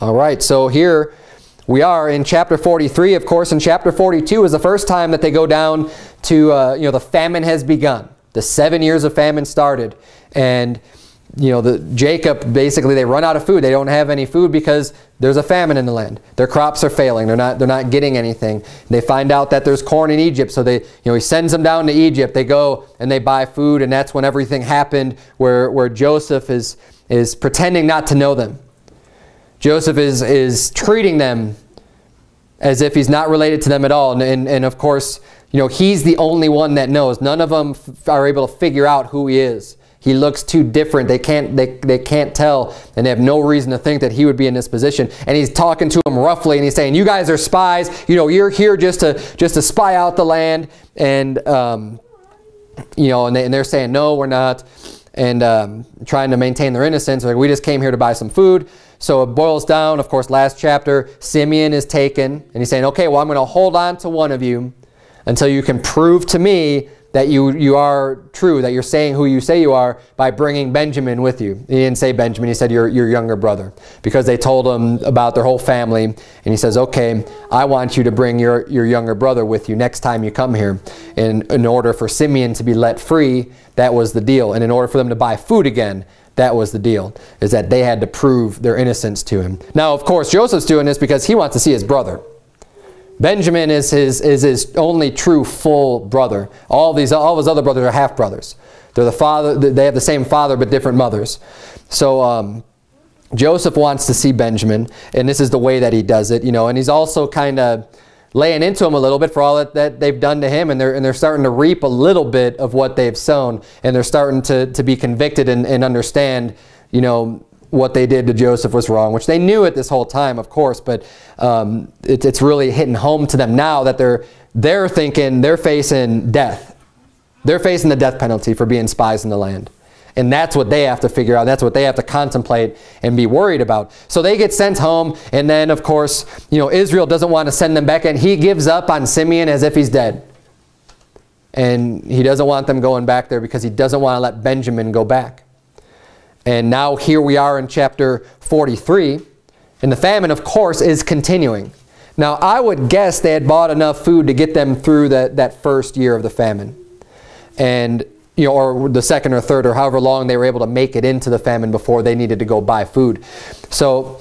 All right, so here we are in chapter 43. Of course, in chapter 42 is the first time that they go down to, uh, you know, the famine has begun. The seven years of famine started. And, you know, the Jacob, basically, they run out of food. They don't have any food because there's a famine in the land. Their crops are failing. They're not, they're not getting anything. They find out that there's corn in Egypt, so they, you know, he sends them down to Egypt. They go and they buy food, and that's when everything happened where, where Joseph is, is pretending not to know them. Joseph is, is treating them as if he's not related to them at all. And, and, and, of course, you know, he's the only one that knows. None of them are able to figure out who he is. He looks too different. They can't, they, they can't tell, and they have no reason to think that he would be in this position. And he's talking to them roughly, and he's saying, you guys are spies. You know, you're here just to, just to spy out the land. And, um, you know, and, they, and they're saying, no, we're not. And um, trying to maintain their innocence. Like, we just came here to buy some food. So it boils down, of course, last chapter, Simeon is taken, and he's saying, okay, well, I'm going to hold on to one of you until you can prove to me that you, you are true, that you're saying who you say you are by bringing Benjamin with you. He didn't say Benjamin, he said your, your younger brother because they told him about their whole family. And he says, okay, I want you to bring your, your younger brother with you next time you come here. And in order for Simeon to be let free, that was the deal. And in order for them to buy food again, that was the deal, is that they had to prove their innocence to him. Now, of course, Joseph's doing this because he wants to see his brother. Benjamin is his, is his only true full brother. All, these, all his other brothers are half-brothers. They're the father, they have the same father but different mothers. So um, Joseph wants to see Benjamin, and this is the way that he does it. You know, and he's also kind of laying into him a little bit for all that, that they've done to him and they're, and they're starting to reap a little bit of what they've sown and they're starting to, to be convicted and, and understand you know what they did to Joseph was wrong which they knew it this whole time of course but um, it, it's really hitting home to them now that they're they're thinking they're facing death they're facing the death penalty for being spies in the land and that's what they have to figure out. That's what they have to contemplate and be worried about. So they get sent home. And then, of course, you know, Israel doesn't want to send them back. And he gives up on Simeon as if he's dead. And he doesn't want them going back there because he doesn't want to let Benjamin go back. And now here we are in chapter 43. And the famine, of course, is continuing. Now, I would guess they had bought enough food to get them through that, that first year of the famine. And you know, or the second or third or however long they were able to make it into the famine before they needed to go buy food. So,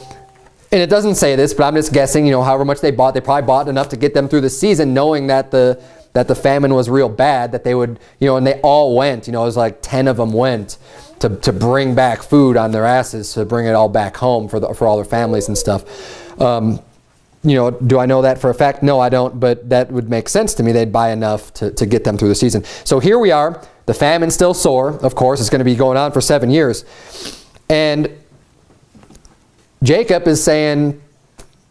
and it doesn't say this, but I'm just guessing, you know, however much they bought, they probably bought enough to get them through the season knowing that the that the famine was real bad, that they would, you know, and they all went, you know, it was like 10 of them went to, to bring back food on their asses, to bring it all back home for, the, for all their families and stuff. Um, you know, do I know that for a fact? No, I don't, but that would make sense to me. They'd buy enough to, to get them through the season. So here we are, the famine's still sore, of course. It's going to be going on for seven years. And Jacob is saying,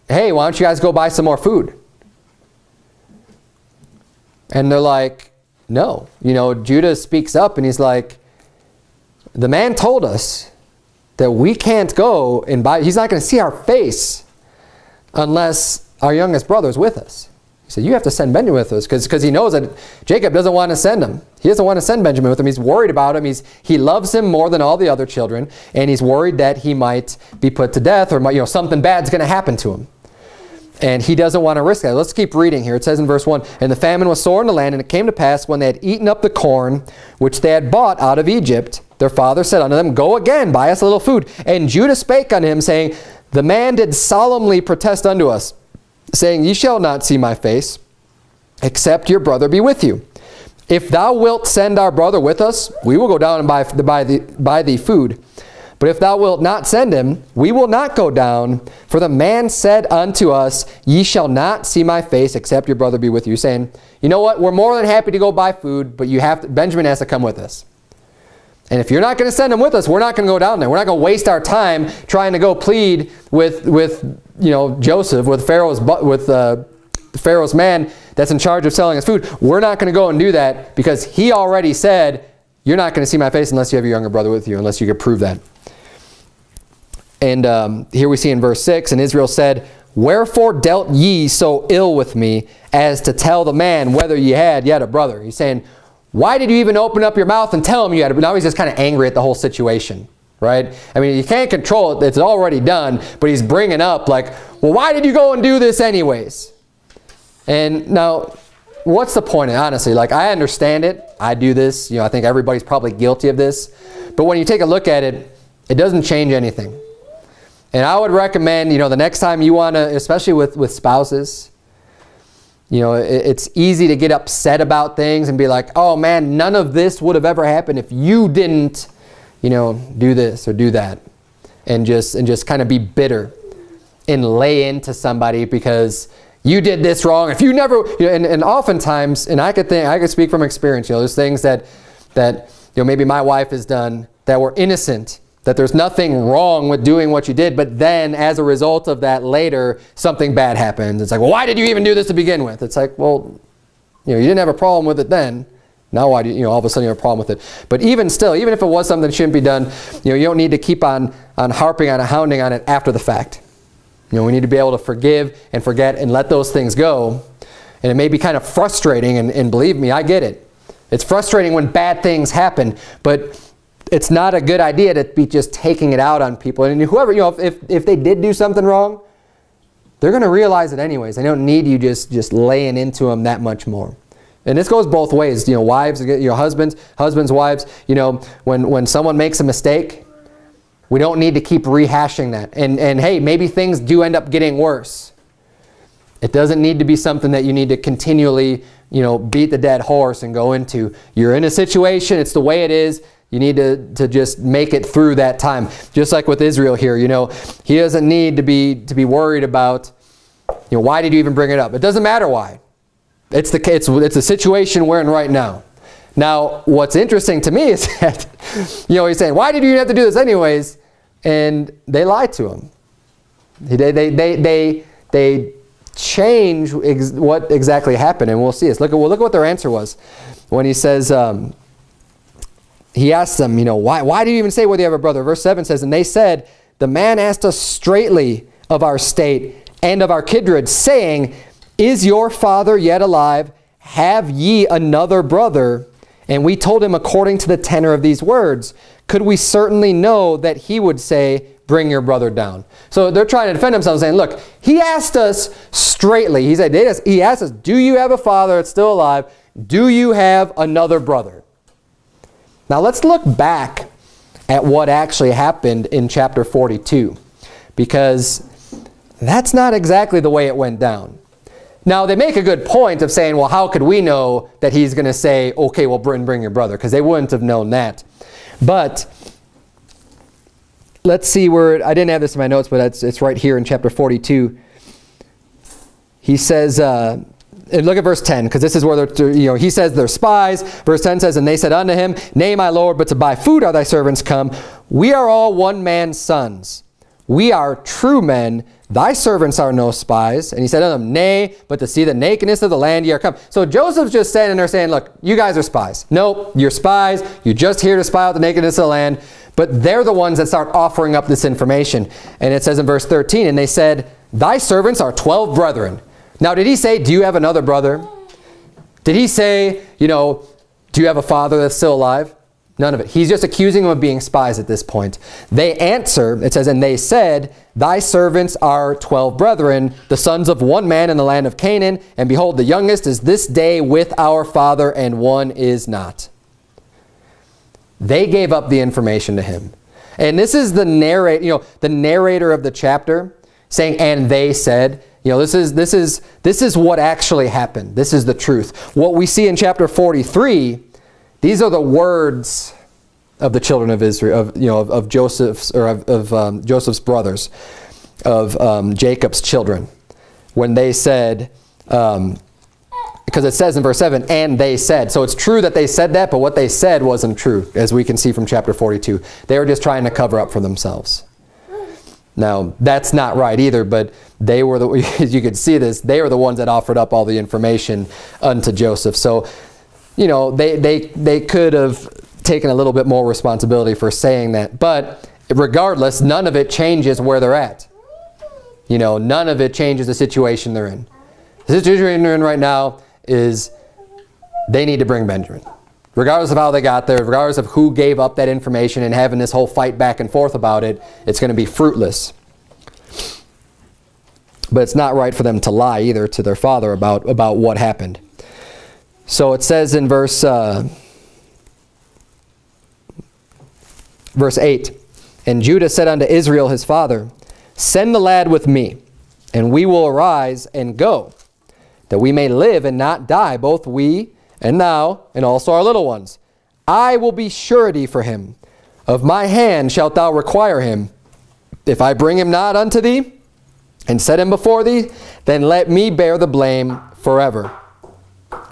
hey, why don't you guys go buy some more food? And they're like, no. You know, Judah speaks up and he's like, the man told us that we can't go and buy. He's not going to see our face unless our youngest brother is with us. He said, you have to send Benjamin with us because he knows that Jacob doesn't want to send him. He doesn't want to send Benjamin with him. He's worried about him. He's, he loves him more than all the other children, and he's worried that he might be put to death or might, you know, something bad's going to happen to him. And he doesn't want to risk that. Let's keep reading here. It says in verse 1, And the famine was sore in the land, and it came to pass when they had eaten up the corn which they had bought out of Egypt, their father said unto them, Go again, buy us a little food. And Judah spake unto him, saying, The man did solemnly protest unto us, saying, Ye shall not see my face, except your brother be with you. If thou wilt send our brother with us, we will go down and buy, buy, the, buy thee food. But if thou wilt not send him, we will not go down. For the man said unto us, Ye shall not see my face, except your brother be with you. Saying, you know what, we're more than happy to go buy food, but you have to, Benjamin has to come with us. And if you're not going to send him with us, we're not going to go down there. We're not going to waste our time trying to go plead with, with you know, Joseph, with Pharaoh's, with uh, Pharaoh's man that's in charge of selling us food. We're not going to go and do that because he already said, you're not going to see my face unless you have your younger brother with you, unless you can prove that. And um, here we see in verse 6, And Israel said, Wherefore dealt ye so ill with me as to tell the man whether ye had yet a brother? He's saying, why did you even open up your mouth and tell him you had Now he's just kind of angry at the whole situation, right? I mean, you can't control it. It's already done. But he's bringing up like, well, why did you go and do this anyways? And now, what's the point, honestly? Like, I understand it. I do this. You know, I think everybody's probably guilty of this. But when you take a look at it, it doesn't change anything. And I would recommend, you know, the next time you want to, especially with, with spouses, you know, it, it's easy to get upset about things and be like, oh man, none of this would have ever happened if you didn't, you know, do this or do that. And just, and just kind of be bitter and lay into somebody because you did this wrong. If you never, you know, and, and oftentimes, and I could think, I could speak from experience, you know, there's things that, that, you know, maybe my wife has done that were innocent that there's nothing wrong with doing what you did, but then as a result of that later, something bad happens. It's like, well, why did you even do this to begin with? It's like, well, you know, you didn't have a problem with it then. Now why do you, you know, all of a sudden you have a problem with it? But even still, even if it was something that shouldn't be done, you know, you don't need to keep on, on harping on it, hounding on it after the fact. You know, we need to be able to forgive and forget and let those things go. And it may be kind of frustrating, and, and believe me, I get it. It's frustrating when bad things happen, but it's not a good idea to be just taking it out on people. And whoever, you know, if, if they did do something wrong, they're going to realize it anyways. They don't need you just, just laying into them that much more. And this goes both ways. You know, wives, you know, husbands, husbands, wives, you know, when, when someone makes a mistake, we don't need to keep rehashing that. And, and hey, maybe things do end up getting worse. It doesn't need to be something that you need to continually, you know, beat the dead horse and go into. You're in a situation, it's the way it is, you need to, to just make it through that time. Just like with Israel here, you know, he doesn't need to be, to be worried about, you know, why did you even bring it up? It doesn't matter why. It's the, it's, it's a situation we're in right now. Now, what's interesting to me is that, you know, he's saying, why did you have to do this anyways? And they lied to him. They, they, they, they, they change ex what exactly happened, and we'll see this. Look at, well, look at what their answer was. When he says, um, he asked them, you know, why, why do you even say whether you have a brother? Verse 7 says, And they said, The man asked us straightly of our state and of our kindred, saying, Is your father yet alive? Have ye another brother? And we told him according to the tenor of these words. Could we certainly know that he would say, Bring your brother down? So they're trying to defend themselves, saying, Look, he asked us straightly. He said, He asked us, Do you have a father that's still alive? Do you have another brother? Now let's look back at what actually happened in chapter 42 because that's not exactly the way it went down. Now they make a good point of saying, well, how could we know that he's going to say, okay, well, bring, bring your brother, because they wouldn't have known that. But let's see where, I didn't have this in my notes, but it's, it's right here in chapter 42. He says, uh, look at verse 10, because this is where you know, he says they're spies. Verse 10 says, And they said unto him, Nay, my Lord, but to buy food are thy servants come. We are all one man's sons. We are true men. Thy servants are no spies. And he said unto them, Nay, but to see the nakedness of the land ye are come. So Joseph's just standing there saying, Look, you guys are spies. Nope, you're spies. You're just here to spy out the nakedness of the land. But they're the ones that start offering up this information. And it says in verse 13, And they said, Thy servants are twelve brethren. Now, did he say, do you have another brother? Did he say, you know, do you have a father that's still alive? None of it. He's just accusing them of being spies at this point. They answer, it says, and they said, Thy servants are twelve brethren, the sons of one man in the land of Canaan, and behold, the youngest is this day with our father, and one is not. They gave up the information to him. And this is the narrate, you know, the narrator of the chapter saying, and they said, you know, this is, this, is, this is what actually happened. This is the truth. What we see in chapter 43, these are the words of the children of Israel, of, you know, of, of Joseph's, or of, of um, Joseph's brothers, of um, Jacob's children, when they said, um, because it says in verse 7, and they said. So it's true that they said that, but what they said wasn't true, as we can see from chapter 42. They were just trying to cover up for themselves. Now, that's not right either, but they were the, as you could see this, they were the ones that offered up all the information unto Joseph. So, you know, they, they, they could have taken a little bit more responsibility for saying that. But regardless, none of it changes where they're at. You know, none of it changes the situation they're in. The situation they're in right now is they need to bring Benjamin. Regardless of how they got there, regardless of who gave up that information and having this whole fight back and forth about it, it's going to be fruitless. But it's not right for them to lie either to their father about, about what happened. So it says in verse, uh, verse 8, And Judah said unto Israel his father, Send the lad with me, and we will arise and go, that we may live and not die, both we and thou, and also our little ones. I will be surety for him. Of my hand shalt thou require him. If I bring him not unto thee, and set him before thee, then let me bear the blame forever.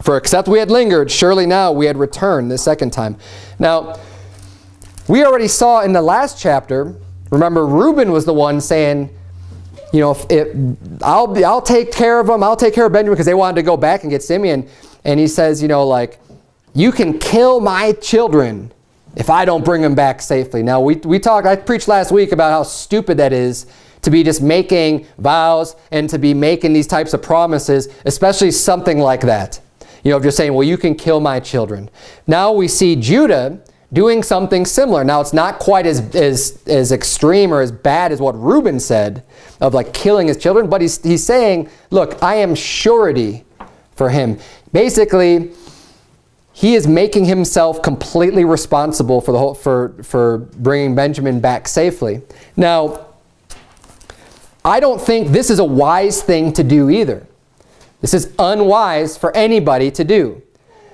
For except we had lingered, surely now we had returned the second time. Now, we already saw in the last chapter, remember Reuben was the one saying, you know, if, if, I'll, I'll take care of them, I'll take care of Benjamin because they wanted to go back and get Simeon. And he says, you know, like, you can kill my children if I don't bring them back safely. Now, we, we talked, I preached last week about how stupid that is to be just making vows and to be making these types of promises, especially something like that. You know, if you're saying, well, you can kill my children. Now we see Judah doing something similar. Now, it's not quite as, as, as extreme or as bad as what Reuben said of like killing his children, but he's, he's saying, look, I am surety for him. Basically, he is making himself completely responsible for, the whole, for, for bringing Benjamin back safely. Now, I don't think this is a wise thing to do either. This is unwise for anybody to do.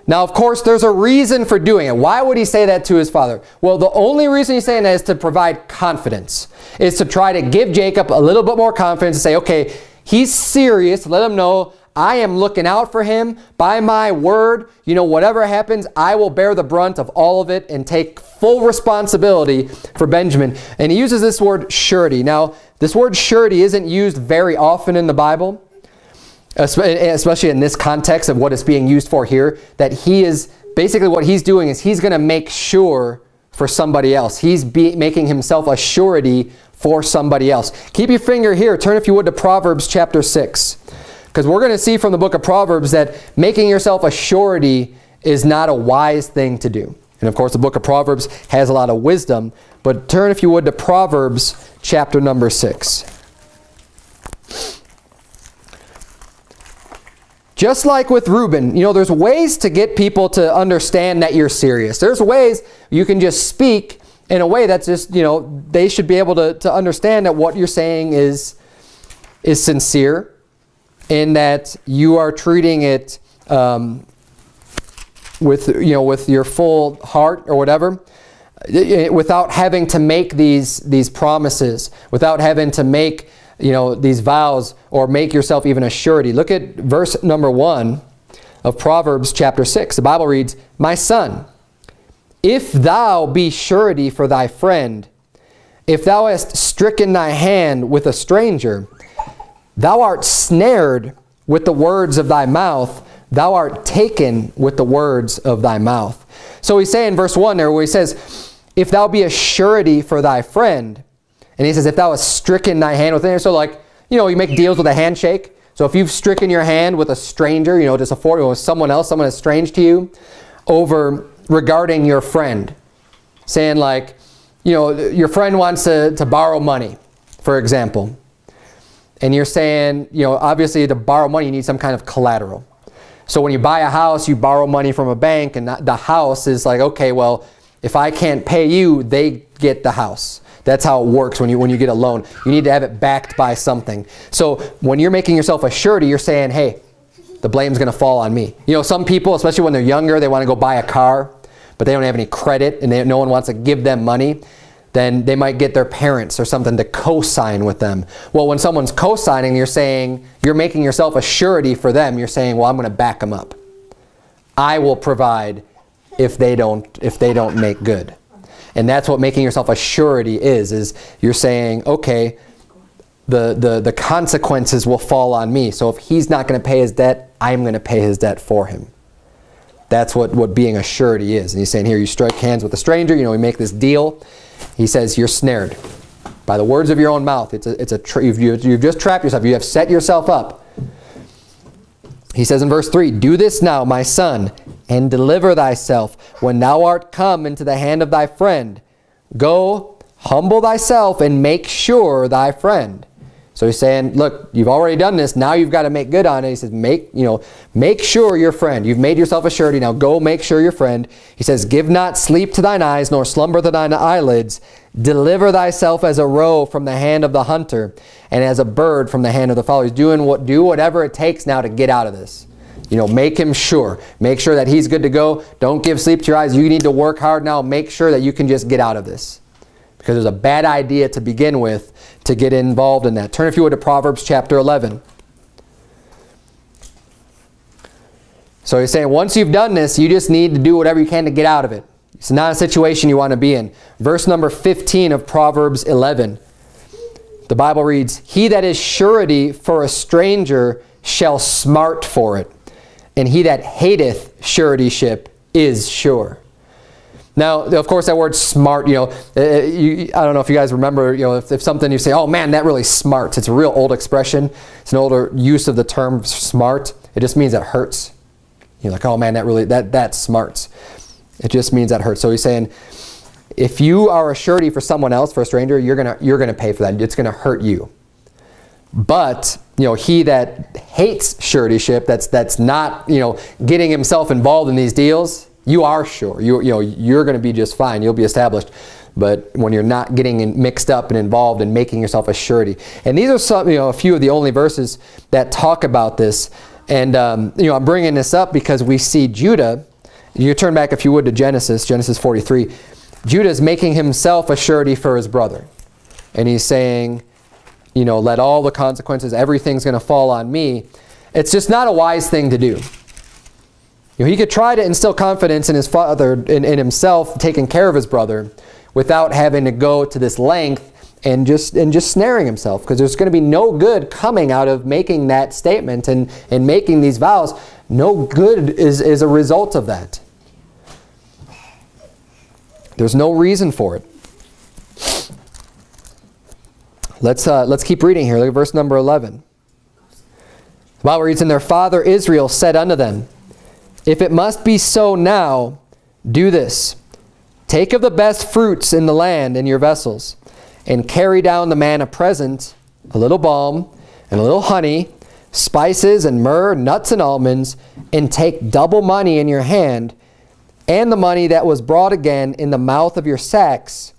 Now, of course, there's a reason for doing it. Why would he say that to his father? Well, the only reason he's saying that is to provide confidence, is to try to give Jacob a little bit more confidence and say, okay, he's serious. Let him know I am looking out for him by my word. You know, whatever happens, I will bear the brunt of all of it and take full responsibility for Benjamin. And he uses this word surety. Now, this word surety isn't used very often in the Bible, especially in this context of what it's being used for here, that he is, basically what he's doing is he's going to make sure for somebody else. He's be, making himself a surety for somebody else. Keep your finger here. Turn, if you would, to Proverbs chapter 6. Because we're going to see from the book of Proverbs that making yourself a surety is not a wise thing to do. And of course, the book of Proverbs has a lot of wisdom. But turn, if you would, to Proverbs chapter number 6. Just like with Reuben, you know, there's ways to get people to understand that you're serious. There's ways you can just speak in a way that's just, you know, they should be able to, to understand that what you're saying is, is sincere in that you are treating it um, with, you know, with your full heart or whatever without having to make these, these promises, without having to make you know, these vows or make yourself even a surety. Look at verse number 1 of Proverbs chapter 6. The Bible reads, My son, if thou be surety for thy friend, if thou hast stricken thy hand with a stranger, Thou art snared with the words of thy mouth. Thou art taken with the words of thy mouth. So we say in verse 1 there where he says, If thou be a surety for thy friend, and he says, If thou hast stricken thy hand with it. So like, you know, you make deals with a handshake. So if you've stricken your hand with a stranger, you know, just a foreigner, with someone else, someone a strange to you, over regarding your friend, saying like, you know, your friend wants to, to borrow money, for example and you're saying, you know, obviously to borrow money, you need some kind of collateral. So when you buy a house, you borrow money from a bank, and the house is like, okay, well, if I can't pay you, they get the house. That's how it works when you, when you get a loan. You need to have it backed by something. So when you're making yourself a surety, you're saying, hey, the blame's going to fall on me. You know, some people, especially when they're younger, they want to go buy a car, but they don't have any credit, and they, no one wants to give them money then they might get their parents or something to co-sign with them. Well, when someone's co-signing, you're saying, you're making yourself a surety for them. You're saying, well, I'm going to back them up. I will provide if they don't, if they don't make good. And that's what making yourself a surety is, is you're saying, okay, the, the, the consequences will fall on me. So if he's not going to pay his debt, I'm going to pay his debt for him. That's what, what being a surety is. And he's saying here, you strike hands with a stranger, you know, we make this deal, he says, you're snared by the words of your own mouth. It's a, it's a you've, you've just trapped yourself. You have set yourself up. He says in verse 3, Do this now, my son, and deliver thyself when thou art come into the hand of thy friend. Go, humble thyself, and make sure thy friend. So he's saying, look, you've already done this. Now you've got to make good on it. He says, make, you know, make sure your friend. You've made yourself a surety. Now go make sure your friend. He says, give not sleep to thine eyes, nor slumber to thine eyelids. Deliver thyself as a roe from the hand of the hunter, and as a bird from the hand of the fowler. He's doing what, do whatever it takes now to get out of this. You know, make him sure. Make sure that he's good to go. Don't give sleep to your eyes. You need to work hard now. Make sure that you can just get out of this. Because there's a bad idea to begin with to get involved in that. Turn, if you would, to Proverbs chapter 11. So he's saying once you've done this, you just need to do whatever you can to get out of it. It's not a situation you want to be in. Verse number 15 of Proverbs 11. The Bible reads, He that is surety for a stranger shall smart for it, and he that hateth suretyship is sure. Now, of course, that word smart, you know, uh, uh, you, I don't know if you guys remember, you know, if, if something you say, oh man, that really smarts. It's a real old expression. It's an older use of the term smart. It just means it hurts. You're like, oh man, that really, that, that smarts. It just means that hurts. So he's saying, if you are a surety for someone else, for a stranger, you're gonna, you're gonna pay for that. It's gonna hurt you. But, you know, he that hates suretyship, that's, that's not, you know, getting himself involved in these deals, you are sure. You, you know, you're going to be just fine. You'll be established. But when you're not getting mixed up and involved and making yourself a surety. And these are some, you know, a few of the only verses that talk about this. And, um, you know, I'm bringing this up because we see Judah. You turn back, if you would, to Genesis, Genesis 43. Judah is making himself a surety for his brother. And he's saying, you know, let all the consequences, everything's going to fall on me. It's just not a wise thing to do. Know, he could try to instill confidence in his father, in, in himself, taking care of his brother, without having to go to this length and just and just snaring himself because there's going to be no good coming out of making that statement and, and making these vows. No good is, is a result of that. There's no reason for it. Let's, uh, let's keep reading here. Look at verse number 11. The Bible reads, And their father Israel said unto them, if it must be so now, do this. Take of the best fruits in the land in your vessels, and carry down the man a present, a little balm, and a little honey, spices and myrrh, nuts and almonds, and take double money in your hand, and the money that was brought again in the mouth of your sacks.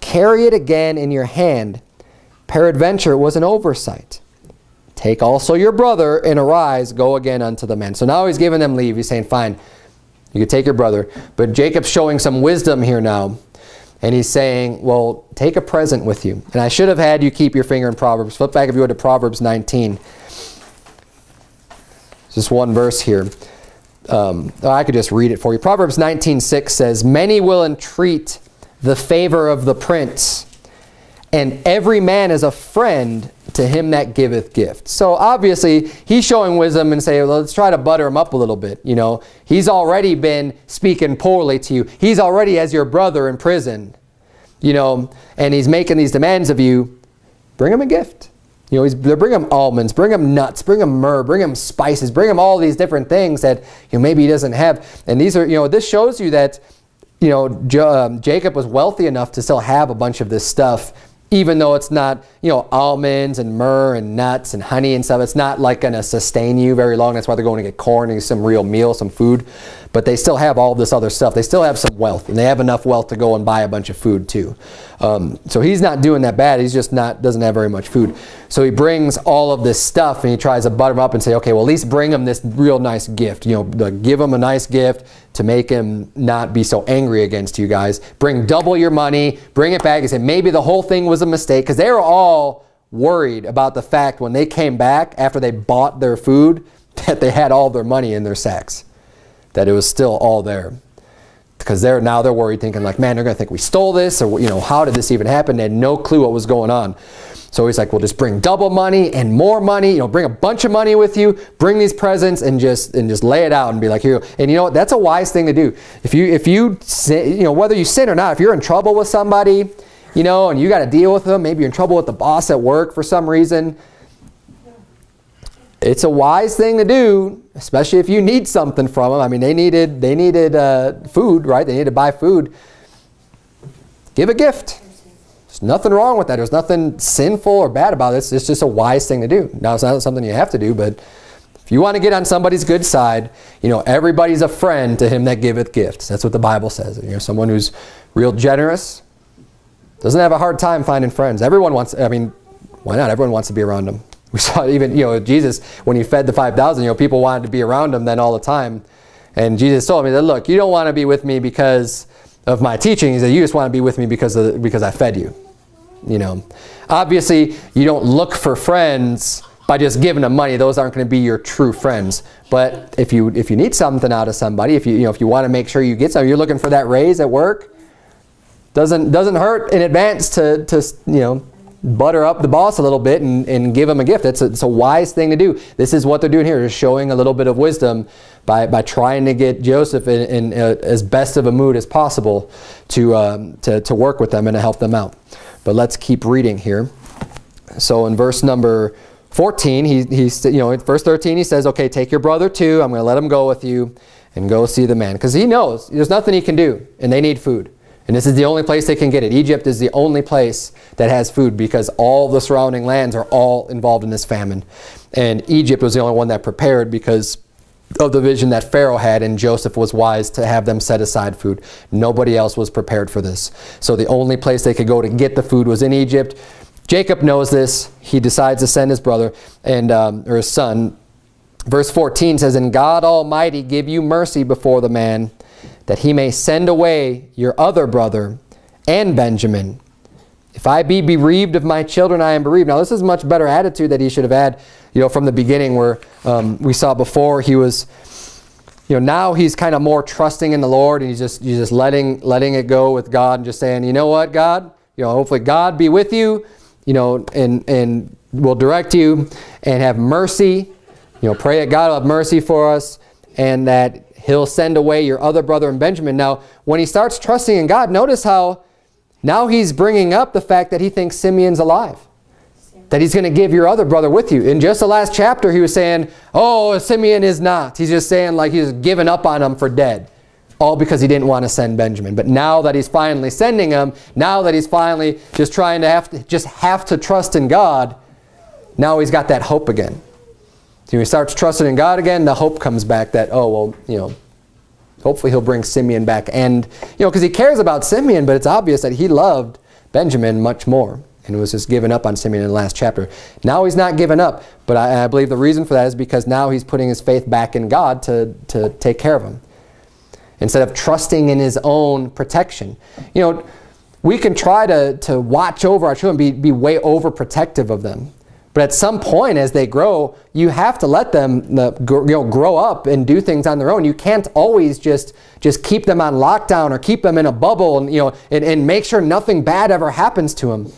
Carry it again in your hand. Peradventure it was an oversight. Take also your brother and arise, go again unto the men. So now he's giving them leave. He's saying, fine, you can take your brother. But Jacob's showing some wisdom here now. And he's saying, well, take a present with you. And I should have had you keep your finger in Proverbs. Flip back if you would to Proverbs 19. Just one verse here. Um, I could just read it for you. Proverbs 19.6 says, Many will entreat the favor of the prince, and every man is a friend to him that giveth gift. So obviously, he's showing wisdom and say, well, let's try to butter him up a little bit. You know, he's already been speaking poorly to you. He's already as your brother in prison. You know, and he's making these demands of you. Bring him a gift. You know, he's, bring him almonds, bring him nuts, bring him myrrh, bring him spices, bring him all these different things that you know, maybe he doesn't have. And these are, you know, this shows you that, you know, um, Jacob was wealthy enough to still have a bunch of this stuff even though it's not, you know, almonds and myrrh and nuts and honey and stuff, it's not like going to sustain you very long. That's why they're going to get corn and some real meal, some food. But they still have all this other stuff. They still have some wealth, and they have enough wealth to go and buy a bunch of food too. Um, so he's not doing that bad. He's just not doesn't have very much food. So he brings all of this stuff and he tries to butter him up and say, okay, well at least bring him this real nice gift. You know, give him a nice gift to make him not be so angry against you guys. Bring double your money, bring it back and say maybe the whole thing was a mistake because they were all worried about the fact when they came back after they bought their food that they had all their money in their sacks, that it was still all there. Because they're now they're worried, thinking like, man, they're gonna think we stole this, or you know, how did this even happen? They had no clue what was going on. So he's like, well, just bring double money and more money. You know, bring a bunch of money with you. Bring these presents and just and just lay it out and be like, here. And you know what? That's a wise thing to do. If you if you you know whether you sin or not, if you're in trouble with somebody, you know, and you got to deal with them. Maybe you're in trouble with the boss at work for some reason. It's a wise thing to do, especially if you need something from them. I mean, they needed they needed uh, food, right? They needed to buy food. Give a gift. There's nothing wrong with that. There's nothing sinful or bad about this. It's just a wise thing to do. Now, it's not something you have to do, but if you want to get on somebody's good side, you know, everybody's a friend to him that giveth gifts. That's what the Bible says. You know, someone who's real generous doesn't have a hard time finding friends. Everyone wants, I mean, why not? Everyone wants to be around them. We saw even, you know, Jesus, when he fed the 5,000, you know, people wanted to be around him then all the time. And Jesus told me that, look, you don't want to be with me because of my teaching. He said, you just want to be with me because, of because I fed you. You know, obviously, you don't look for friends by just giving them money. Those aren't going to be your true friends. But if you if you need something out of somebody, if you you know if you want to make sure you get something, you're looking for that raise at work. Doesn't doesn't hurt in advance to to you know butter up the boss a little bit and, and give him a gift. It's a, it's a wise thing to do. This is what they're doing here, is showing a little bit of wisdom by, by trying to get Joseph in, in a, as best of a mood as possible to, um, to, to work with them and to help them out. But let's keep reading here. So in verse number 14, he, he's, you know, in verse 13, he says, okay, take your brother too. I'm going to let him go with you and go see the man. Because he knows there's nothing he can do, and they need food. And this is the only place they can get it. Egypt is the only place that has food because all the surrounding lands are all involved in this famine. And Egypt was the only one that prepared because of the vision that Pharaoh had and Joseph was wise to have them set aside food. Nobody else was prepared for this. So the only place they could go to get the food was in Egypt. Jacob knows this. He decides to send his brother and um, or his son. Verse 14 says, And God Almighty give you mercy before the man, that he may send away your other brother and Benjamin. If I be bereaved of my children, I am bereaved. Now, this is much better attitude that he should have had, you know, from the beginning where um, we saw before he was, you know, now he's kind of more trusting in the Lord and he's just, he's just letting, letting it go with God and just saying, you know what, God, you know, hopefully God be with you, you know, and, and will direct you and have mercy. You know, pray that God will have mercy for us and that he'll send away your other brother and Benjamin. Now, when he starts trusting in God, notice how now he's bringing up the fact that he thinks Simeon's alive. That he's going to give your other brother with you. In just the last chapter, he was saying, oh, Simeon is not. He's just saying like he's given up on him for dead. All because he didn't want to send Benjamin. But now that he's finally sending him, now that he's finally just trying to have to, just have to trust in God, now he's got that hope again. So he starts trusting in God again, the hope comes back that, oh, well, you know, hopefully he'll bring Simeon back. And, you know, because he cares about Simeon, but it's obvious that he loved Benjamin much more and was just given up on Simeon in the last chapter. Now he's not given up, but I, I, believe the reason for that is because now he's putting his faith back in God to, to take care of him. Instead of trusting in his own protection. You know, we can try to, to watch over our children, be, be way overprotective of them. But at some point as they grow, you have to let them you know, grow up and do things on their own. You can't always just, just keep them on lockdown or keep them in a bubble and, you know, and, and make sure nothing bad ever happens to them.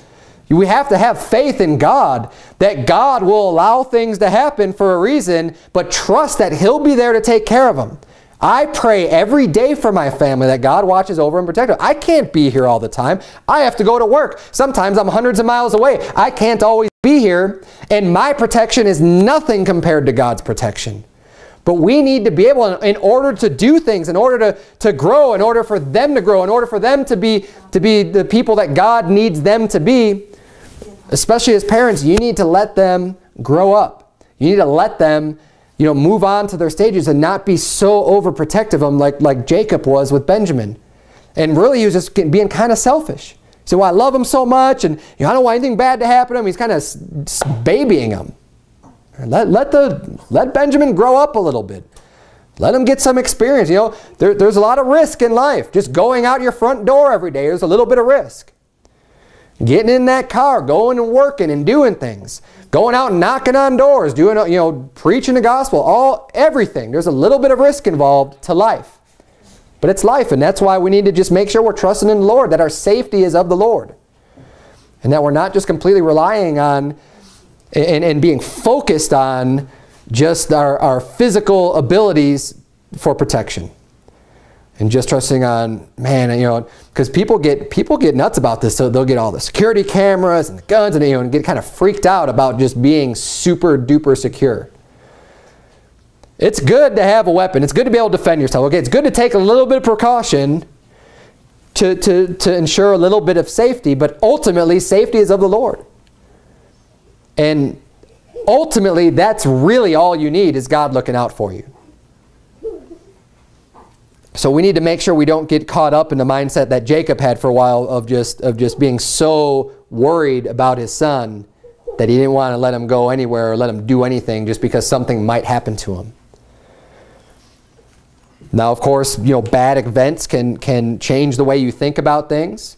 We have to have faith in God that God will allow things to happen for a reason, but trust that He'll be there to take care of them. I pray every day for my family that God watches over and protects them. I can't be here all the time. I have to go to work. Sometimes I'm hundreds of miles away. I can't always be here, and my protection is nothing compared to God's protection. But we need to be able, in order to do things, in order to, to grow, in order for them to grow, in order for them to be, to be the people that God needs them to be, especially as parents, you need to let them grow up. You need to let them you know, move on to their stages and not be so overprotective of them like, like Jacob was with Benjamin. And really he was just being kind of selfish. Said, well, I love him so much and you know, I don't want anything bad to happen to him. He's kind of babying him. Let, let, the, let Benjamin grow up a little bit. Let him get some experience. You know, there, there's a lot of risk in life. Just going out your front door every day, there's a little bit of risk. Getting in that car, going and working and doing things. Going out and knocking on doors, doing, you know, preaching the gospel, all, everything. There's a little bit of risk involved to life. But it's life, and that's why we need to just make sure we're trusting in the Lord, that our safety is of the Lord. And that we're not just completely relying on and, and being focused on just our, our physical abilities for protection. And just trusting on man you know because people get people get nuts about this. So they'll get all the security cameras and the guns and you know and get kind of freaked out about just being super duper secure It's good to have a weapon. It's good to be able to defend yourself. Okay, it's good to take a little bit of precaution to, to, to ensure a little bit of safety, but ultimately, safety is of the Lord. And ultimately, that's really all you need is God looking out for you. So we need to make sure we don't get caught up in the mindset that Jacob had for a while of just, of just being so worried about his son that he didn't want to let him go anywhere or let him do anything just because something might happen to him. Now, of course, you know, bad events can, can change the way you think about things.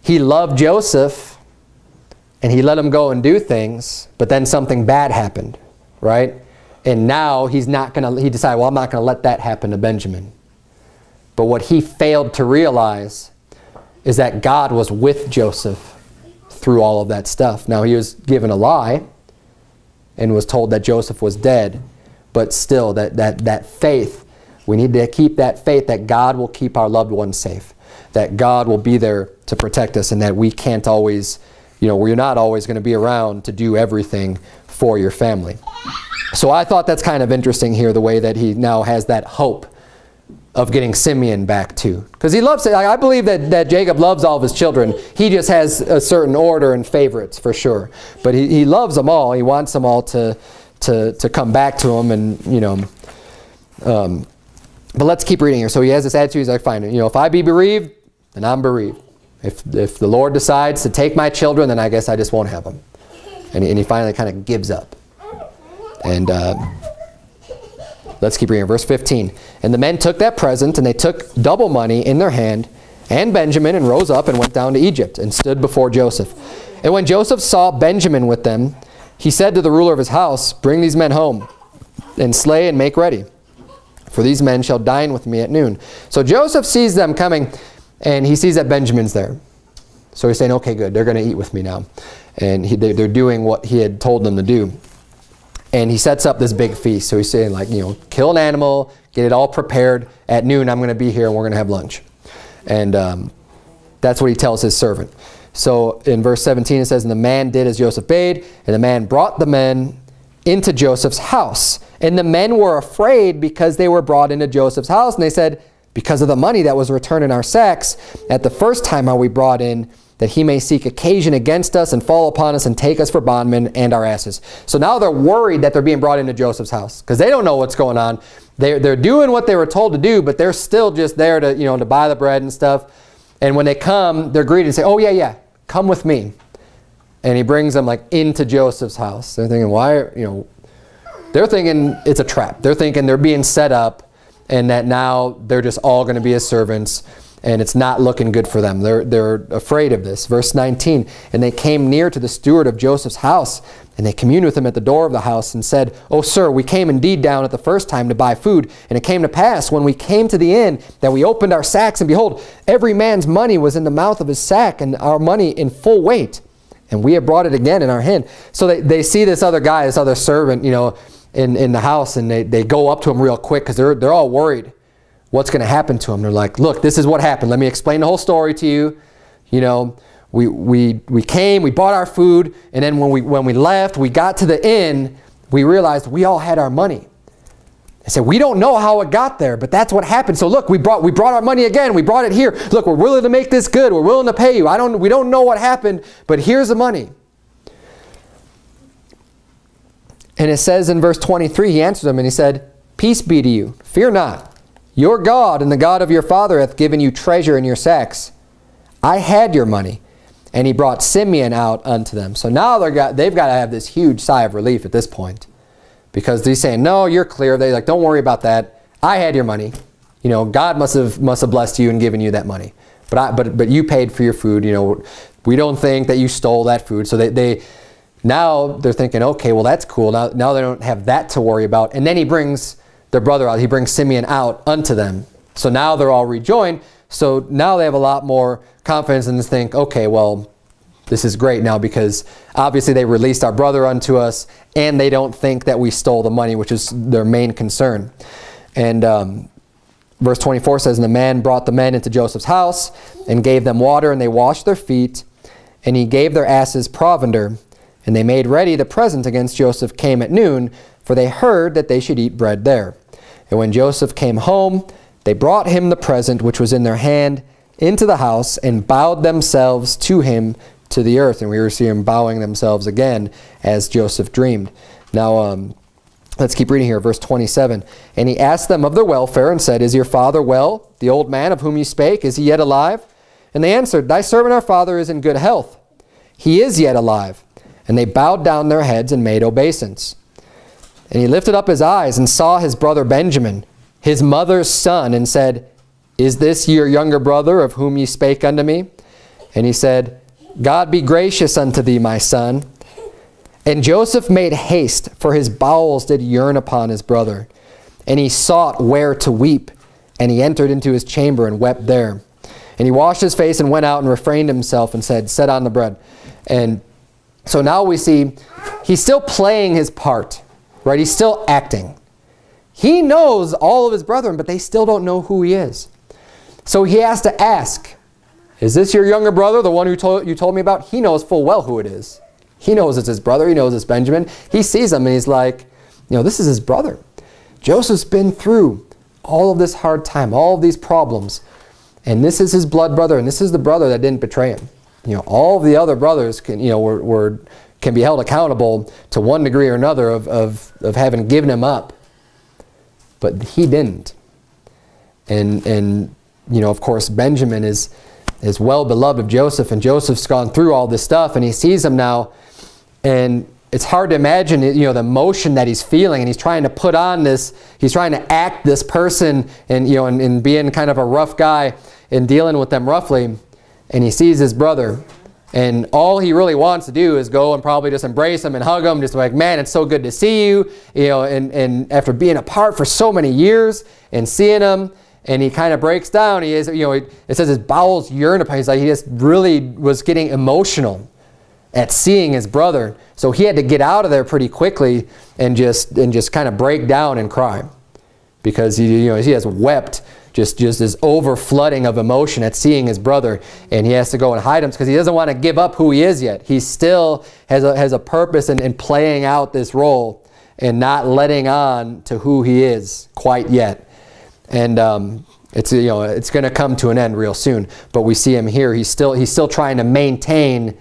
He loved Joseph and he let him go and do things, but then something bad happened, right? And now he's not going to, he decided, well, I'm not going to let that happen to Benjamin. But what he failed to realize is that God was with Joseph through all of that stuff. Now, he was given a lie and was told that Joseph was dead, but still, that, that, that faith, we need to keep that faith that God will keep our loved ones safe, that God will be there to protect us, and that we can't always, you know, we're not always going to be around to do everything for your family. So I thought that's kind of interesting here, the way that he now has that hope of getting Simeon back too. Because he loves it. I believe that, that Jacob loves all of his children. He just has a certain order and favorites for sure. But he, he loves them all. He wants them all to, to, to come back to him and, you know. Um, but let's keep reading here. So he has this attitude. He's like, fine, you know, if I be bereaved, then I'm bereaved. If, if the Lord decides to take my children, then I guess I just won't have them. And he, and he finally kind of gives up. And... Uh, Let's keep reading. Verse 15. And the men took that present, and they took double money in their hand, and Benjamin, and rose up and went down to Egypt, and stood before Joseph. And when Joseph saw Benjamin with them, he said to the ruler of his house, Bring these men home, and slay and make ready. For these men shall dine with me at noon. So Joseph sees them coming, and he sees that Benjamin's there. So he's saying, okay, good, they're going to eat with me now. And he, they're doing what he had told them to do and he sets up this big feast. So he's saying like, you know, kill an animal, get it all prepared. At noon, I'm going to be here and we're going to have lunch. And um, that's what he tells his servant. So in verse 17 it says, And the man did as Joseph bade, and the man brought the men into Joseph's house. And the men were afraid because they were brought into Joseph's house. And they said, Because of the money that was returned in our sacks, at the first time are we brought in, that he may seek occasion against us and fall upon us and take us for bondmen and our asses. So now they're worried that they're being brought into Joseph's house because they don't know what's going on. They're, they're doing what they were told to do, but they're still just there to, you know, to buy the bread and stuff. And when they come, they're greeted and say, oh, yeah, yeah, come with me. And he brings them like into Joseph's house. They're thinking, why, you know, they're thinking it's a trap. They're thinking they're being set up and that now they're just all going to be his servants and it's not looking good for them. They're, they're afraid of this. Verse 19, And they came near to the steward of Joseph's house, and they communed with him at the door of the house, and said, Oh, sir, we came indeed down at the first time to buy food, and it came to pass, when we came to the inn, that we opened our sacks, and behold, every man's money was in the mouth of his sack, and our money in full weight. And we have brought it again in our hand. So they, they see this other guy, this other servant, you know, in, in the house, and they, they go up to him real quick because they're, they're all worried what's going to happen to them. They're like, look, this is what happened. Let me explain the whole story to you. You know, we, we, we came, we bought our food, and then when we, when we left, we got to the inn, we realized we all had our money. I said, we don't know how it got there, but that's what happened. So look, we brought, we brought our money again. We brought it here. Look, we're willing to make this good. We're willing to pay you. I don't, we don't know what happened, but here's the money. And it says in verse 23, he answered them and he said, Peace be to you. Fear not. Your God and the God of your father hath given you treasure in your sacks. I had your money. And he brought Simeon out unto them. So now they're got, they've got to have this huge sigh of relief at this point. Because he's saying, no, you're clear. They're like, don't worry about that. I had your money. You know, God must have, must have blessed you and given you that money. But, I, but, but you paid for your food. You know, we don't think that you stole that food. So they, they now they're thinking, okay, well, that's cool. Now, now they don't have that to worry about. And then he brings their brother out. He brings Simeon out unto them. So now they're all rejoined. So now they have a lot more confidence and think, okay, well, this is great now because obviously they released our brother unto us and they don't think that we stole the money, which is their main concern. And um, verse 24 says, And the man brought the men into Joseph's house and gave them water, and they washed their feet, and he gave their asses provender. And they made ready the present against Joseph came at noon, for they heard that they should eat bread there. And when Joseph came home, they brought him the present which was in their hand into the house and bowed themselves to him to the earth. And we see them bowing themselves again as Joseph dreamed. Now, um, let's keep reading here, verse 27. And he asked them of their welfare and said, Is your father well, the old man of whom you spake? Is he yet alive? And they answered, Thy servant our father is in good health. He is yet alive. And they bowed down their heads and made obeisance. And he lifted up his eyes and saw his brother Benjamin, his mother's son, and said, Is this your younger brother of whom ye spake unto me? And he said, God be gracious unto thee, my son. And Joseph made haste, for his bowels did yearn upon his brother. And he sought where to weep. And he entered into his chamber and wept there. And he washed his face and went out and refrained himself and said, Set on the bread. And so now we see he's still playing his part, right? He's still acting. He knows all of his brethren, but they still don't know who he is. So he has to ask, is this your younger brother, the one who told, you told me about? He knows full well who it is. He knows it's his brother. He knows it's Benjamin. He sees him and he's like, you know, this is his brother. Joseph's been through all of this hard time, all of these problems. And this is his blood brother, and this is the brother that didn't betray him. You know, all of the other brothers can, you know, were, were can be held accountable to one degree or another of, of, of having given him up. But he didn't. And, and, you know, of course, Benjamin is, is well beloved of Joseph, and Joseph's gone through all this stuff, and he sees him now, and it's hard to imagine, you know, the emotion that he's feeling, and he's trying to put on this, he's trying to act this person, and, you know, and, and being kind of a rough guy and dealing with them roughly, and he sees his brother, and all he really wants to do is go and probably just embrace him and hug him, just like, man, it's so good to see you, you know, and, and after being apart for so many years and seeing him, and he kind of breaks down. He is, you know, it says his bowels yearn upon. He's like he just really was getting emotional at seeing his brother. So he had to get out of there pretty quickly and just and just kind of break down and cry because he you know he has wept just just this over flooding of emotion at seeing his brother and he has to go and hide him because he doesn't want to give up who he is yet. He still has a, has a purpose in, in playing out this role and not letting on to who he is quite yet. And um, it's you know it's going to come to an end real soon. But we see him here. He's still he's still trying to maintain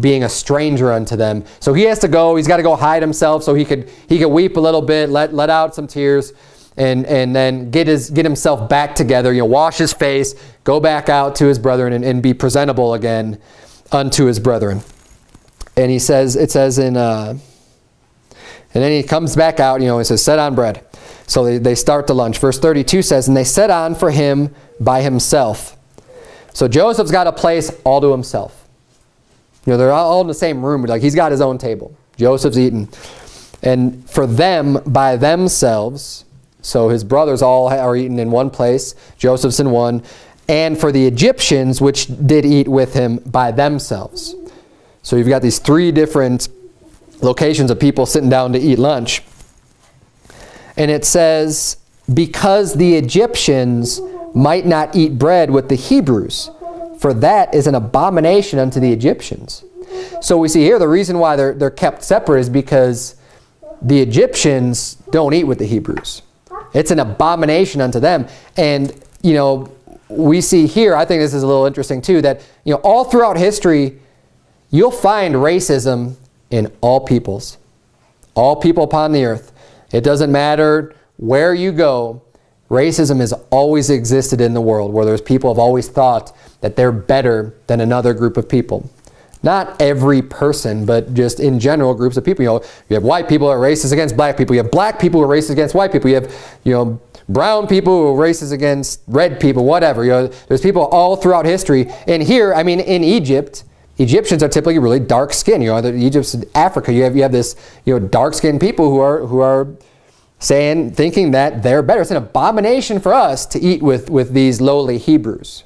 being a stranger unto them. So he has to go. He's got to go hide himself so he could he could weep a little bit, let let out some tears, and and then get his get himself back together. You know, wash his face, go back out to his brethren, and, and be presentable again unto his brethren. And he says it says in. Uh, and then he comes back out, you know, and says, set on bread. So they, they start the lunch. Verse 32 says, And they set on for him by himself. So Joseph's got a place all to himself. You know, they're all in the same room. Like he's got his own table. Joseph's eating. And for them, by themselves, so his brothers all are eating in one place. Joseph's in one. And for the Egyptians, which did eat with him by themselves. So you've got these three different locations of people sitting down to eat lunch. And it says, because the Egyptians might not eat bread with the Hebrews, for that is an abomination unto the Egyptians. So we see here the reason why they're, they're kept separate is because the Egyptians don't eat with the Hebrews. It's an abomination unto them. And, you know, we see here, I think this is a little interesting too, that, you know, all throughout history, you'll find racism in all peoples. All people upon the earth. It doesn't matter where you go, racism has always existed in the world where there's people have always thought that they're better than another group of people. Not every person, but just in general groups of people. You know, you have white people who are racist against black people. You have black people who are racist against white people. You have, you know, brown people who are racist against red people, whatever. You know, there's people all throughout history. And here, I mean, in Egypt, Egyptians are typically really dark skinned. You know, the Egypt's Africa. You have you have this you know dark skinned people who are who are saying thinking that they're better. It's an abomination for us to eat with with these lowly Hebrews.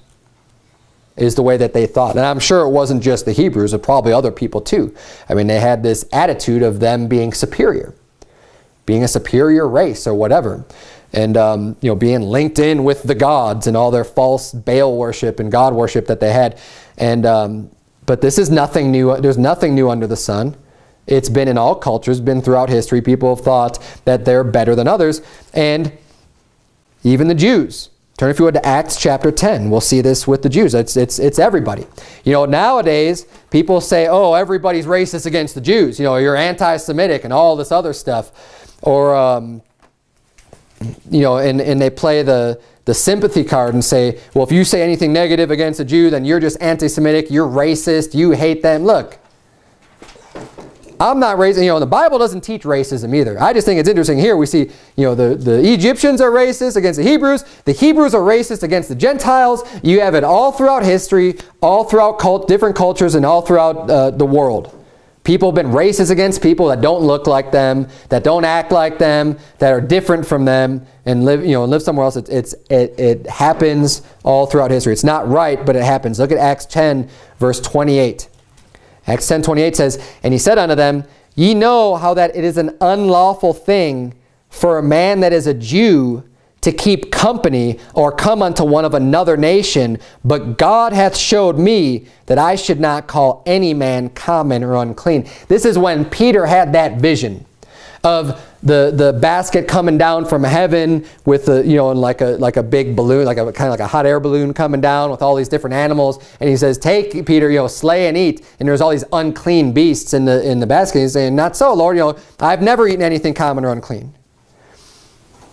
Is the way that they thought, and I'm sure it wasn't just the Hebrews, but probably other people too. I mean, they had this attitude of them being superior, being a superior race or whatever and um, you know being linked in with the gods and all their false Baal worship and God worship that they had, and um, but this is nothing new. There's nothing new under the sun. It's been in all cultures, been throughout history. People have thought that they're better than others. And even the Jews. Turn if you would to Acts chapter 10. We'll see this with the Jews. It's, it's, it's everybody. You know, nowadays, people say, oh, everybody's racist against the Jews. You know, you're anti-Semitic and all this other stuff. Or, um, you know, and, and they play the, the sympathy card and say, well, if you say anything negative against a Jew, then you're just anti-Semitic, you're racist, you hate them. Look, I'm not raising, you know, the Bible doesn't teach racism either. I just think it's interesting here. We see, you know, the, the Egyptians are racist against the Hebrews. The Hebrews are racist against the Gentiles. You have it all throughout history, all throughout cult, different cultures, and all throughout uh, the world. People have been racist against people that don't look like them, that don't act like them, that are different from them, and live, you know, live somewhere else. It's, it's, it, it happens all throughout history. It's not right, but it happens. Look at Acts 10, verse 28. Acts 10, 28 says, And he said unto them, Ye know how that it is an unlawful thing for a man that is a Jew to keep company or come unto one of another nation, but God hath showed me that I should not call any man common or unclean. This is when Peter had that vision of the the basket coming down from heaven with the you know like a like a big balloon like a kind of like a hot air balloon coming down with all these different animals. And he says take Peter you know slay and eat. And there's all these unclean beasts in the in the basket. He's saying not so Lord you know I've never eaten anything common or unclean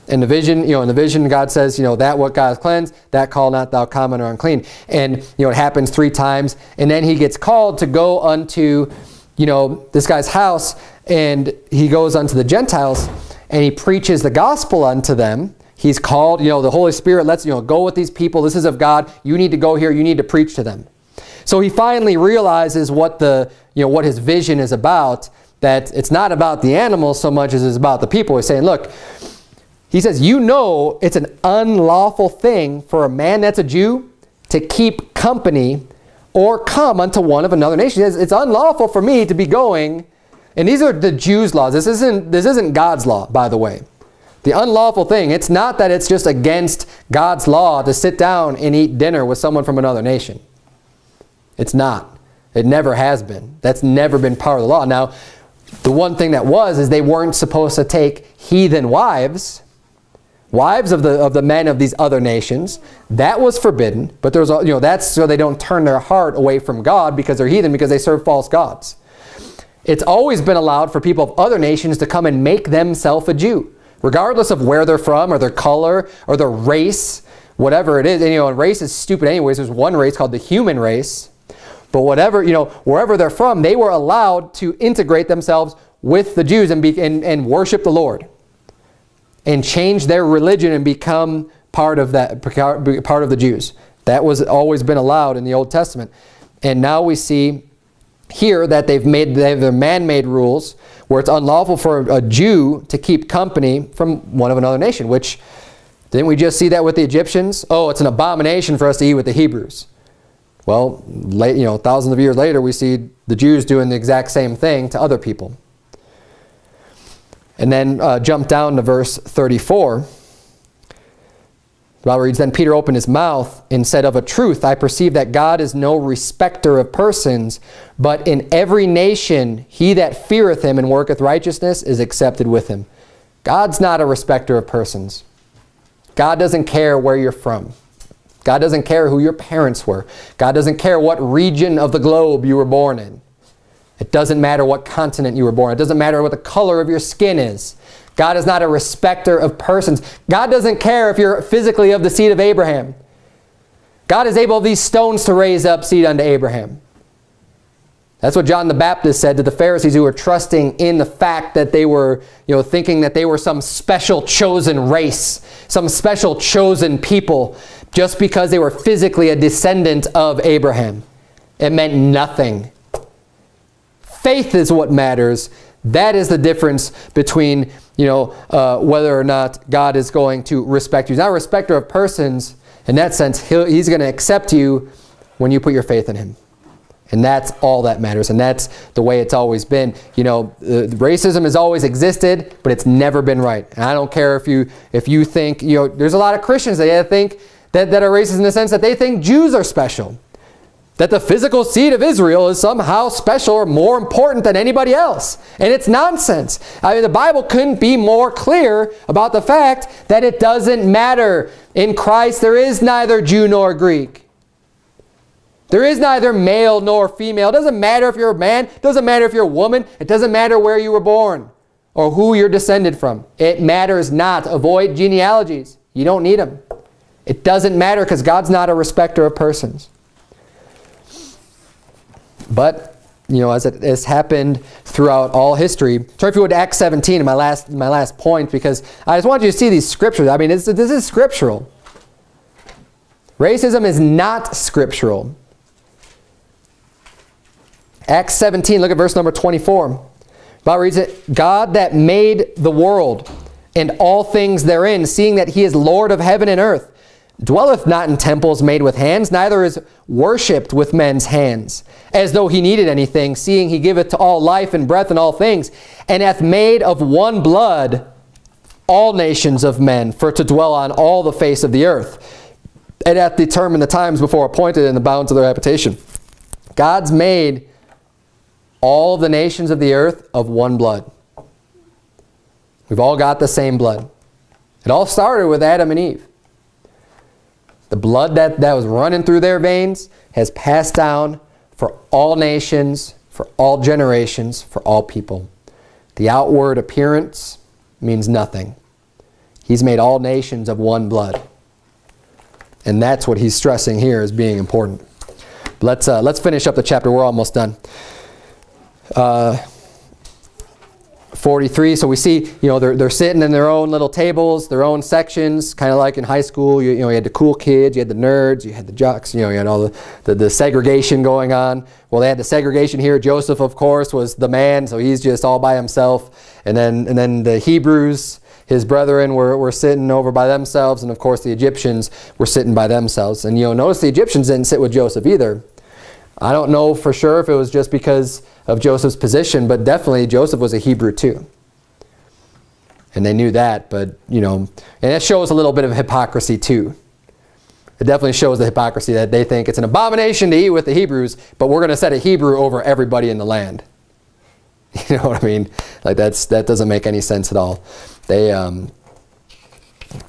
in the vision, you know, in the vision, God says, you know, that what God has cleansed, that call not thou common or unclean. And, you know, it happens three times. And then he gets called to go unto, you know, this guy's house and he goes unto the Gentiles and he preaches the gospel unto them. He's called, you know, the Holy Spirit lets, you know, go with these people. This is of God. You need to go here. You need to preach to them. So he finally realizes what the, you know, what his vision is about, that it's not about the animals so much as it's about the people. He's saying, look, he says, you know it's an unlawful thing for a man that's a Jew to keep company or come unto one of another nation. He says, it's unlawful for me to be going and these are the Jews' laws. This isn't, this isn't God's law, by the way. The unlawful thing, it's not that it's just against God's law to sit down and eat dinner with someone from another nation. It's not. It never has been. That's never been part of the law. Now, the one thing that was is they weren't supposed to take heathen wives, wives of the of the men of these other nations. That was forbidden, but there's you know that's so they don't turn their heart away from God because they're heathen because they serve false gods. It's always been allowed for people of other nations to come and make themselves a Jew, regardless of where they're from or their color or their race, whatever it is. And, you know, and race is stupid anyways. There's one race called the human race. But whatever, you know, wherever they're from, they were allowed to integrate themselves with the Jews and, be, and, and worship the Lord and change their religion and become part of that part of the Jews. That was always been allowed in the Old Testament. And now we see here that they've made they have their man-made rules where it's unlawful for a Jew to keep company from one of another nation, which didn't we just see that with the Egyptians? Oh, it's an abomination for us to eat with the Hebrews. Well, late, you know, thousands of years later, we see the Jews doing the exact same thing to other people. And then uh, jump down to verse 34. The Bible reads, Then Peter opened his mouth and said, Of a truth, I perceive that God is no respecter of persons, but in every nation he that feareth him and worketh righteousness is accepted with him. God's not a respecter of persons. God doesn't care where you're from. God doesn't care who your parents were. God doesn't care what region of the globe you were born in. It doesn't matter what continent you were born. It doesn't matter what the color of your skin is. God is not a respecter of persons. God doesn't care if you're physically of the seed of Abraham. God is able these stones to raise up seed unto Abraham. That's what John the Baptist said to the Pharisees who were trusting in the fact that they were, you know, thinking that they were some special chosen race, some special chosen people, just because they were physically a descendant of Abraham. It meant nothing. Faith is what matters. That is the difference between you know, uh, whether or not God is going to respect you. He's not a respecter of persons. In that sense, he's going to accept you when you put your faith in him. And that's all that matters. And that's the way it's always been. You know, uh, racism has always existed, but it's never been right. And I don't care if you, if you think, you know, there's a lot of Christians that think that, that are racist in the sense that they think Jews are special. That the physical seed of Israel is somehow special or more important than anybody else. And it's nonsense. I mean, the Bible couldn't be more clear about the fact that it doesn't matter. In Christ, there is neither Jew nor Greek. There is neither male nor female. It doesn't matter if you're a man. It doesn't matter if you're a woman. It doesn't matter where you were born or who you're descended from. It matters not. Avoid genealogies. You don't need them. It doesn't matter because God's not a respecter of persons. But, you know, as it has happened throughout all history. Turn if you would to Acts 17 in my last, my last point because I just want you to see these scriptures. I mean, this is scriptural. Racism is not scriptural. Acts 17, look at verse number 24. Bible reads it, God that made the world and all things therein, seeing that he is Lord of heaven and earth, dwelleth not in temples made with hands, neither is worshipped with men's hands, as though he needed anything, seeing he giveth to all life and breath and all things, and hath made of one blood all nations of men, for to dwell on all the face of the earth, and hath determined the times before appointed in the bounds of their habitation. God's made all the nations of the earth of one blood. We've all got the same blood. It all started with Adam and Eve. The blood that, that was running through their veins has passed down for all nations, for all generations, for all people. The outward appearance means nothing. He's made all nations of one blood. And that's what he's stressing here as being important. Let's, uh, let's finish up the chapter. We're almost done. Uh, 43. So we see, you know, they're, they're sitting in their own little tables, their own sections, kind of like in high school. You, you, know, you had the cool kids, you had the nerds, you had the jocks, you know, you had all the, the, the, segregation going on. Well, they had the segregation here. Joseph, of course, was the man, so he's just all by himself. And then, and then the Hebrews, his brethren, were, were sitting over by themselves. And, of course, the Egyptians were sitting by themselves. And, you know, notice the Egyptians didn't sit with Joseph either. I don't know for sure if it was just because of Joseph's position, but definitely Joseph was a Hebrew too. And they knew that, but, you know, and it shows a little bit of hypocrisy too. It definitely shows the hypocrisy that they think it's an abomination to eat with the Hebrews, but we're going to set a Hebrew over everybody in the land. You know what I mean? Like that's that doesn't make any sense at all. They um,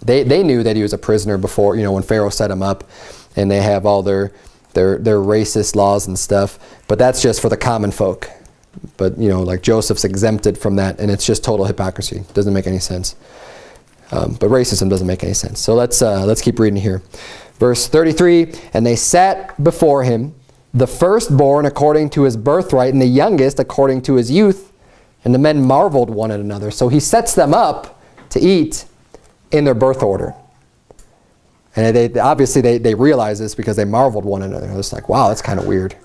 they they knew that he was a prisoner before, you know, when Pharaoh set him up, and they have all their their, their racist laws and stuff. But that's just for the common folk. But, you know, like Joseph's exempted from that, and it's just total hypocrisy. Doesn't make any sense. Um, but racism doesn't make any sense. So let's, uh, let's keep reading here. Verse 33, And they sat before him, the firstborn according to his birthright, and the youngest according to his youth. And the men marveled one at another. So he sets them up to eat in their birth order. And they, obviously they, they realize this because they marveled one another. It's like, wow, that's kind of weird.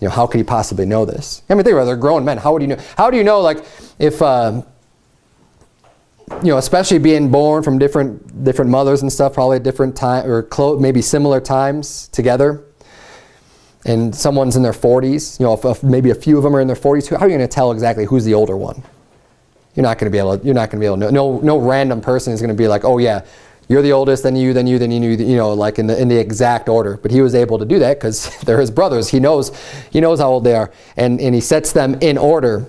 You know, how could he possibly know this? I mean, think about it, they're grown men. How would you know? How do you know, like, if, uh, you know, especially being born from different, different mothers and stuff, probably at different time, or maybe similar times together, and someone's in their 40s, you know, if, if maybe a few of them are in their 40s, how are you going to tell exactly who's the older one? You're not going to be able to, you're not going to be able to know. No, no random person is going to be like, oh yeah, you're the oldest, then you, then you, then you, you know, like in the, in the exact order. But he was able to do that because they're his brothers. He knows, he knows how old they are. And, and he sets them in order.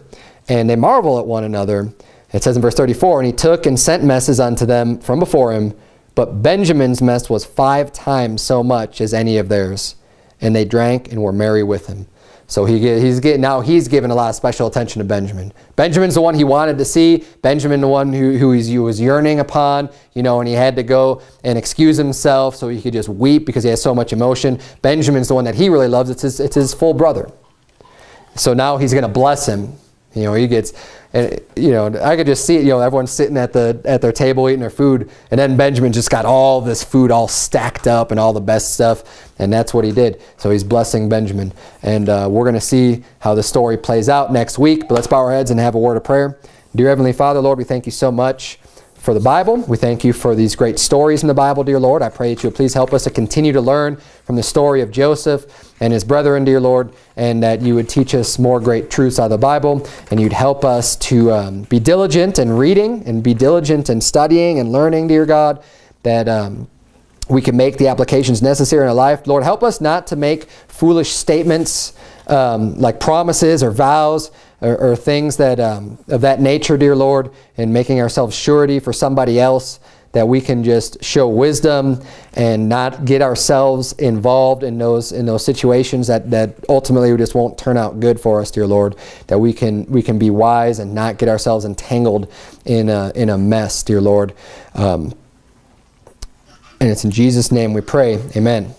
And they marvel at one another. It says in verse 34, And he took and sent messes unto them from before him. But Benjamin's mess was five times so much as any of theirs. And they drank and were merry with him. So he, he's getting, now he's given a lot of special attention to Benjamin. Benjamin's the one he wanted to see. Benjamin the one who, who he was yearning upon, you know, and he had to go and excuse himself so he could just weep because he has so much emotion. Benjamin's the one that he really loves. It's his, it's his full brother. So now he's going to bless him. You know, he gets, and you know, I could just see it. You know, everyone's sitting at the at their table eating their food, and then Benjamin just got all this food all stacked up and all the best stuff, and that's what he did. So he's blessing Benjamin, and uh, we're going to see how the story plays out next week. But let's bow our heads and have a word of prayer. Dear Heavenly Father, Lord, we thank you so much for the Bible. We thank you for these great stories in the Bible, dear Lord. I pray that you please help us to continue to learn from the story of Joseph and his brethren, dear Lord, and that you would teach us more great truths out of the Bible, and you'd help us to um, be diligent in reading and be diligent in studying and learning, dear God, that um, we can make the applications necessary in our life. Lord, help us not to make foolish statements um, like promises or vows or, or things that um, of that nature, dear Lord, and making ourselves surety for somebody else that we can just show wisdom and not get ourselves involved in those in those situations that, that ultimately just won't turn out good for us, dear Lord. That we can we can be wise and not get ourselves entangled in a, in a mess, dear Lord. Um, and it's in Jesus' name we pray. Amen.